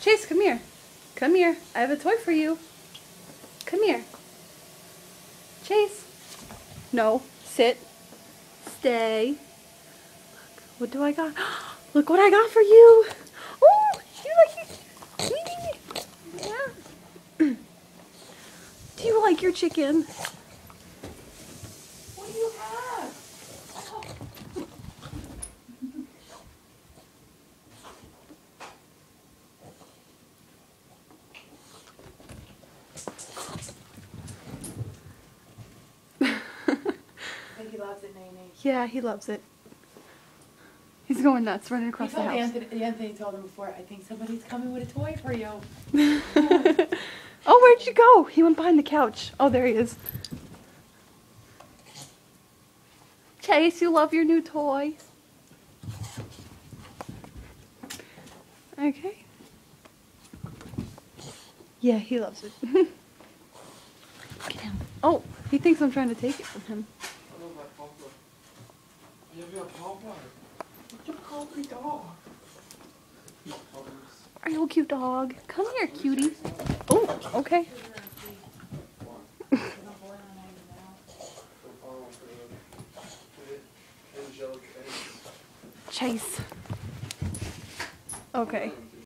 Chase, come here. Come here. I have a toy for you. Come here. Chase. No. Sit. Stay. Look, what do I got? Look what I got for you. Oh, you like your Yeah. Do you like your chicken? What do you have? I think he loves it, Nene. Yeah, he loves it. He's going nuts, running across the house. Anthony, Anthony told him before, I think somebody's coming with a toy for you. oh, where'd you go? He went behind the couch. Oh, there he is. Chase, you love your new toy. Okay. Yeah, he loves it. Get him. Oh, he thinks I'm trying to take it from him. Hallå, vad pappa? Jag vill ha pappa. Jag har aldrig dag. Are you a cute dog? Come here, cutie. Oh, okay. Chase. Okay.